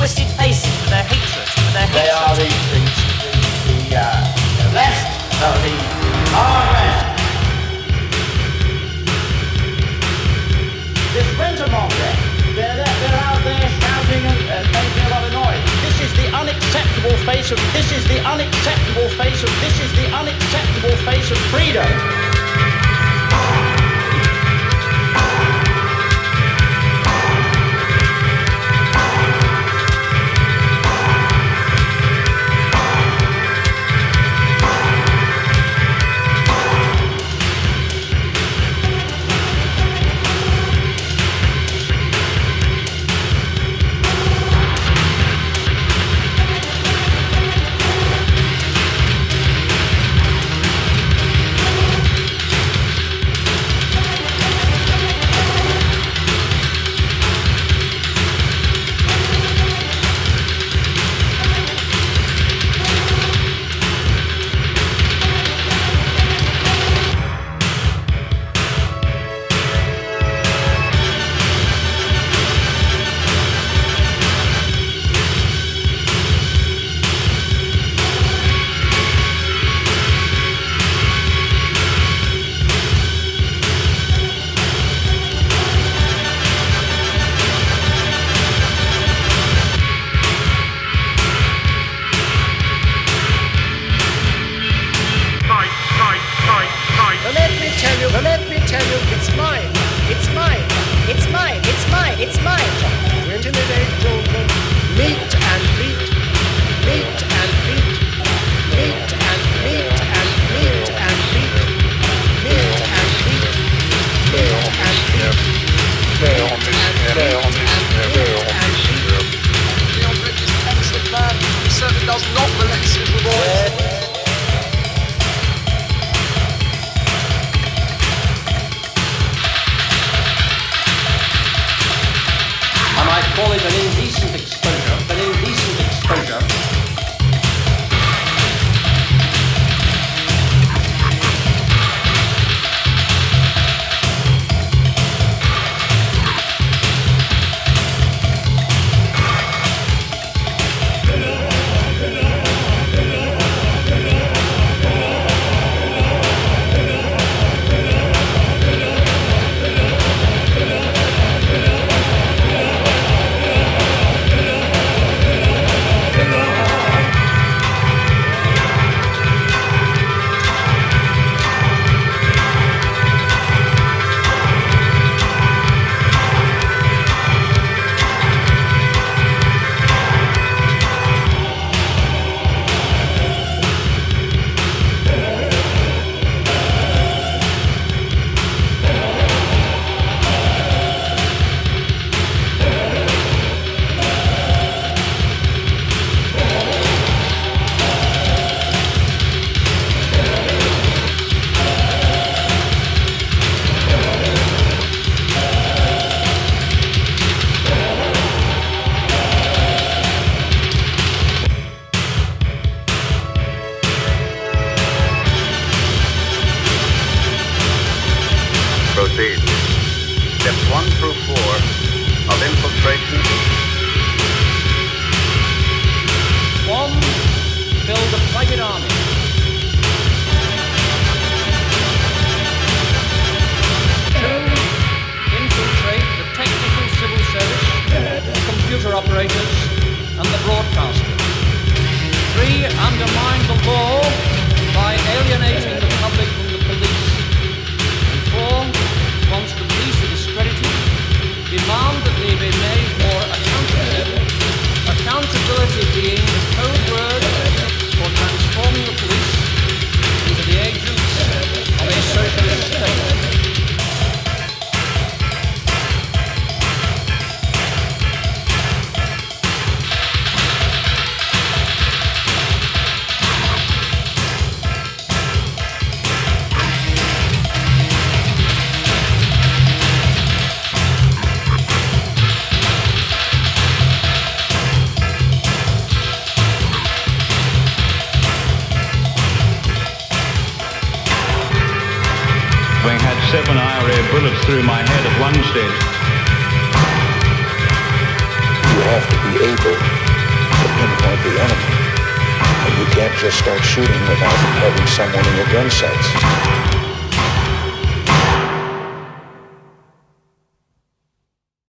twisted faces for their hatred, for their they hatred. They are the, the, the, the, uh, the rest of the RS. This wintermonger, they're, they're, they're out there shouting and, uh, and making a lot of noise. This is the unacceptable face of, this is the unacceptable face of, this is the unacceptable face of freedom. Might Proceed. Steps one through four of infiltration. One, build a private army. Two, infiltrate the technical civil service, the computer operators, and the broadcasters. Three, undermine the law by alienating the Having had seven IRA bullets through my head at one stage. You have to be able to pinpoint the enemy. And you can't just start shooting without having someone in your gun sights.